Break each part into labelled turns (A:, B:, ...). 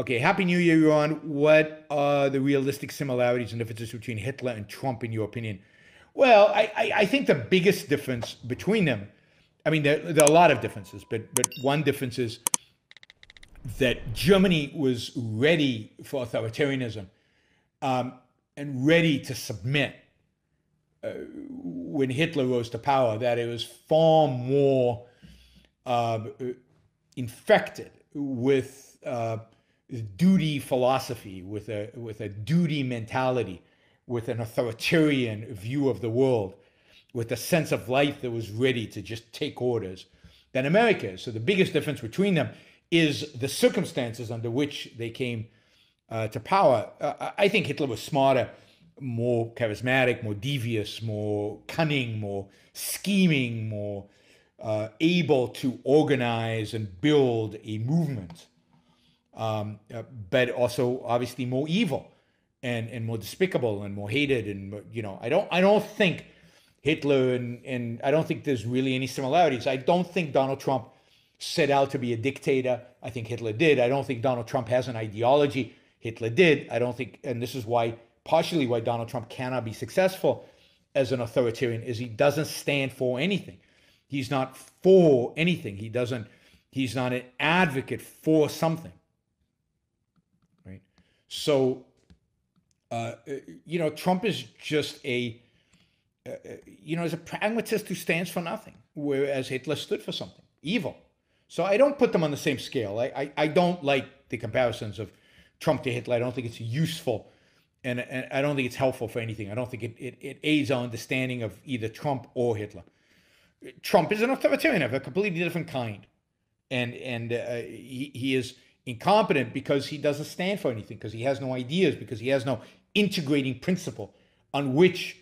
A: Okay, Happy New Year, Ron. What are the realistic similarities and differences between Hitler and Trump, in your opinion? Well, I, I, I think the biggest difference between them, I mean, there, there, are a lot of differences, but, but one difference is that Germany was ready for authoritarianism um, and ready to submit uh, when Hitler rose to power, that it was far more uh, infected with uh, duty philosophy, with a with a duty mentality, with an authoritarian view of the world, with a sense of life that was ready to just take orders than America is. So the biggest difference between them is the circumstances under which they came uh, to power. Uh, I think Hitler was smarter, more charismatic, more devious, more cunning, more scheming, more uh, able to organize and build a movement um, uh, but also obviously more evil and, and more despicable and more hated. And, you know, I don't, I don't think Hitler and, and I don't think there's really any similarities. I don't think Donald Trump set out to be a dictator. I think Hitler did. I don't think Donald Trump has an ideology. Hitler did. I don't think, and this is why, partially why Donald Trump cannot be successful as an authoritarian, is he doesn't stand for anything. He's not for anything. He doesn't, he's not an advocate for something. So, uh, you know, Trump is just a, uh, you know, is a pragmatist who stands for nothing, whereas Hitler stood for something evil. So I don't put them on the same scale. I, I, I don't like the comparisons of Trump to Hitler. I don't think it's useful and, and I don't think it's helpful for anything. I don't think it, it, it aids our understanding of either Trump or Hitler. Trump is an authoritarian of a completely different kind. And, and uh, he, he is incompetent because he doesn't stand for anything, because he has no ideas, because he has no integrating principle on which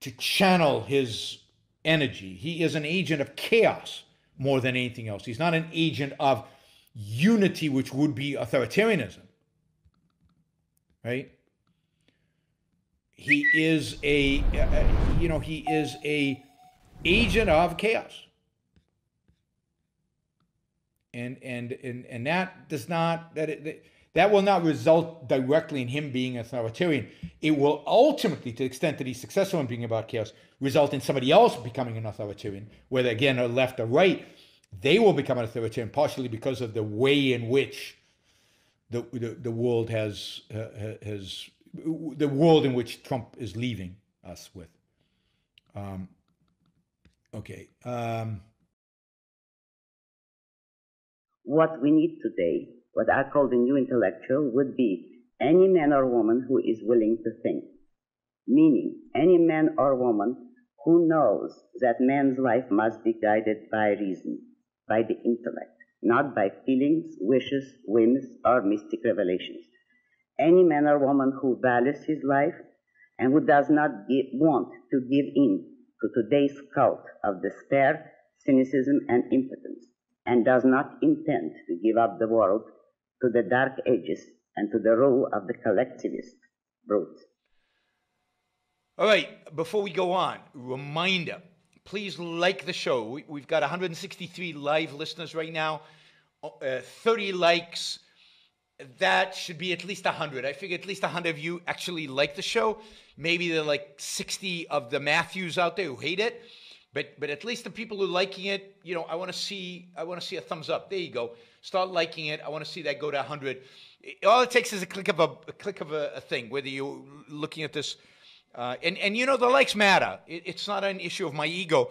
A: to channel his energy. He is an agent of chaos more than anything else. He's not an agent of unity, which would be authoritarianism. Right? He is a, uh, uh, you know, he is a agent of chaos and and and and that does not that it, that will not result directly in him being authoritarian. It will ultimately, to the extent that he's successful in being about chaos, result in somebody else becoming an authoritarian, whether again or left or right. They will become an authoritarian partially because of the way in which the the, the world has uh, has the world in which Trump is leaving us with. Um, okay. Um,
B: what we need today, what I call the new intellectual, would be any man or woman who is willing to think. Meaning, any man or woman who knows that man's life must be guided by reason, by the intellect, not by feelings, wishes, whims, or mystic revelations. Any man or woman who values his life and who does not want to give in to today's cult of despair, cynicism, and impotence and does not intend to give up the world to the dark ages and to the rule of the collectivist brute.
A: All right, before we go on, reminder please like the show. We, have got 163 live listeners right now, uh, 30 likes. That should be at least 100. I figure at least 100 of you actually like the show. Maybe there are like 60 of the Matthews out there who hate it. But but at least the people who are liking it, you know, I want to see I want to see a thumbs up. There you go. Start liking it. I want to see that go to 100. All it takes is a click of a, a click of a, a, thing. Whether you're looking at this, uh, and and you know the likes matter. It, it's not an issue of my ego.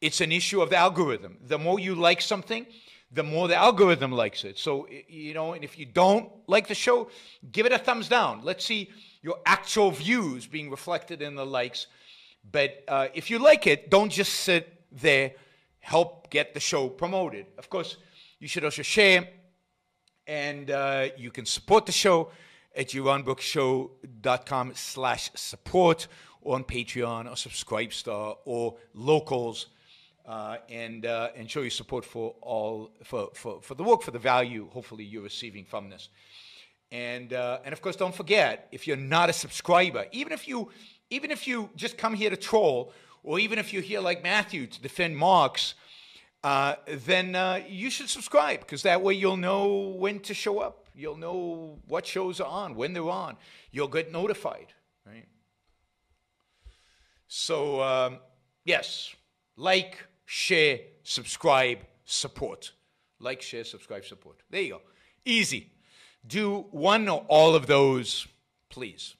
A: It's an issue of the algorithm. The more you like something, the more the algorithm likes it. So you know, and if you don't like the show, give it a thumbs down. Let's see your actual views being reflected in the likes but uh, if you like it, don't just sit there. Help get the show promoted. Of course, you should also share, and uh, you can support the show at yaronbrookshow.com slash support or on Patreon or Subscribestar or Locals. Uh, and uh, and show your support for all for, for, for the work for the value hopefully you're receiving from this and uh, and of course don't forget if you're not a subscriber even if you even if you just come here to troll, or even if you're here like Matthew to defend Marx, uh, then uh, you should subscribe because that way you'll know when to show up. You'll know what shows are on, when they're on. You'll get notified, right? So, um, yes, like, share, subscribe, support. Like, share, subscribe, support. There you go. Easy. Do one or all of those, please.